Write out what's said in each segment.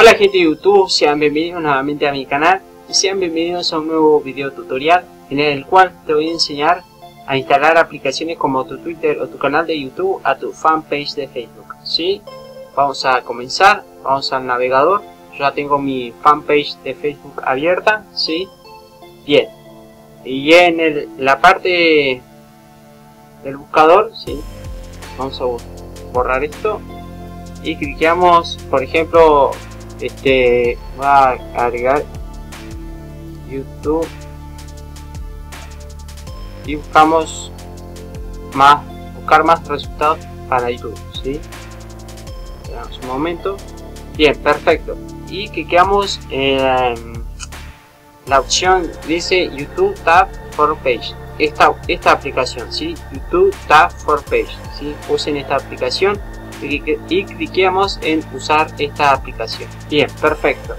Hola gente de YouTube, sean bienvenidos nuevamente a mi canal y sean bienvenidos a un nuevo video tutorial en el cual te voy a enseñar a instalar aplicaciones como tu Twitter o tu canal de YouTube a tu fanpage de Facebook. ¿sí? Vamos a comenzar, vamos al navegador, yo ya tengo mi fanpage de Facebook abierta, ¿sí? Bien, y en la parte del buscador, ¿sí? vamos a borrar esto y cliqueamos, por ejemplo, este va a agregar YouTube y buscamos más buscar más resultados para YouTube ¿sí? un momento bien perfecto y cliqueamos en la opción dice YouTube Tab for Page esta, esta aplicación ¿sí? YouTube Tab for Page ¿sí? usen esta aplicación y cliqueamos en usar esta aplicación. Bien, perfecto.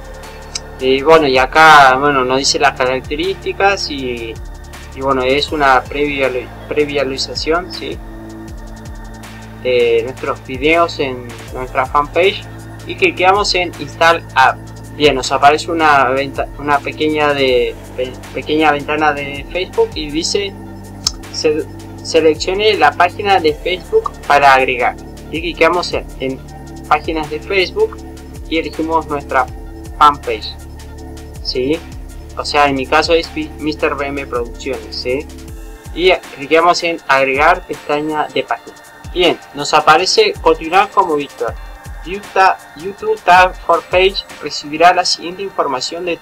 Y bueno, y acá bueno, nos dice las características y, y bueno, es una previa, previalización ¿sí? de nuestros videos en nuestra fanpage y cliqueamos en Install App. Bien, nos aparece una, venta, una pequeña, de, pequeña ventana de Facebook y dice seleccione la página de Facebook para agregar y clicamos en, páginas de Facebook y elegimos nuestra fanpage ¿sí? o sea en mi caso es Mr. BM Producciones ¿sí? y clicamos en agregar pestaña de página bien nos aparece continuar como Víctor YouTube Tab for Page recibirá la siguiente información de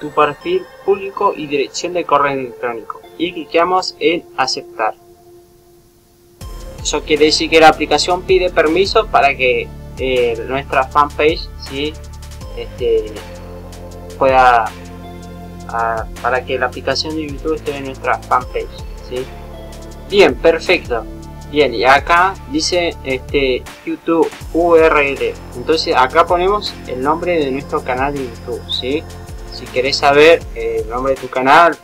tu perfil público y dirección de correo electrónico y clicamos en aceptar eso quiere decir que la aplicación pide permiso para que eh, nuestra fanpage ¿sí? este, pueda para que la aplicación de YouTube esté en nuestra fanpage ¿sí? bien perfecto bien y acá dice este YouTube URL entonces acá ponemos el nombre de nuestro canal de YouTube ¿sí? si querés saber el nombre de tu canal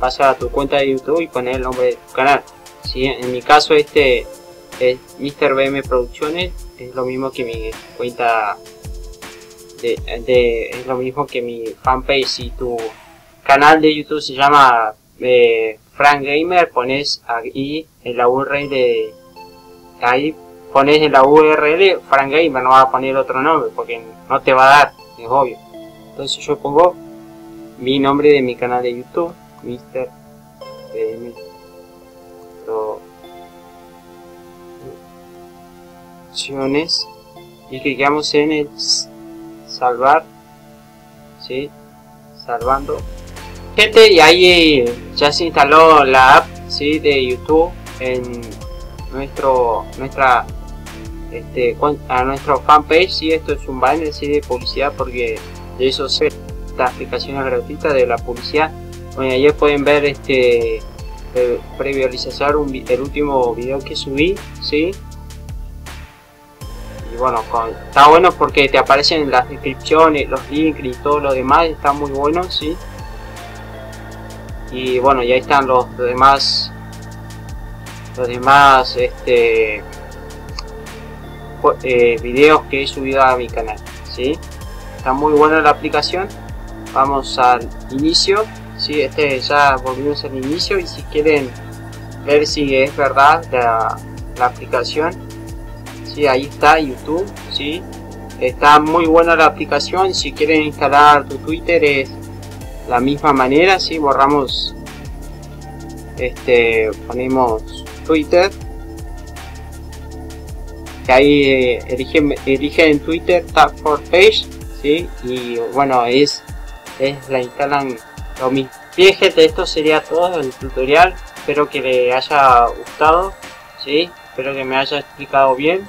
pasa a tu cuenta de YouTube y poner el nombre de tu canal ¿sí? En mi caso este es Mr. BM Producciones, es lo mismo que mi cuenta de, es lo mismo que mi fanpage si tu canal de YouTube se llama eh, Frank Gamer pones ahí en la URL de ahí pones en la URL Frank Gamer no va a poner otro nombre porque no te va a dar es obvio entonces yo pongo mi nombre de mi canal de YouTube Mr. BM opciones y clicamos en el salvar ¿sí? salvando gente y ahí ya se instaló la app ¿sí? de youtube en nuestro nuestra este a nuestro fanpage y esto es un banner ¿sí? de publicidad porque de eso se esta aplicación gratuita de la publicidad bueno ayer pueden ver este eh, un, el último video que subí ¿sí? bueno, está bueno porque te aparecen las descripciones, los links y todo lo demás, está muy bueno, sí. Y bueno, ya están los, demás, los demás, este, eh, videos que he subido a mi canal, sí. Está muy buena la aplicación. Vamos al inicio, sí, este ya volvimos al inicio y si quieren ver si es verdad la, aplicación ¿sí? ahí está YouTube, ¿sí? está muy buena la aplicación, si quieren instalar tu Twitter es la misma manera, ¿sí? borramos, este, ponemos Twitter, que ahí eh, eligen, Twitter Tag for Page, ¿sí? y bueno, es, es la instalan lo mismo. Bien gente, esto sería todo el tutorial, espero que les haya gustado, ¿sí? espero que me haya explicado bien.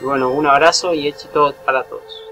Y bueno, un abrazo y éxito para todos.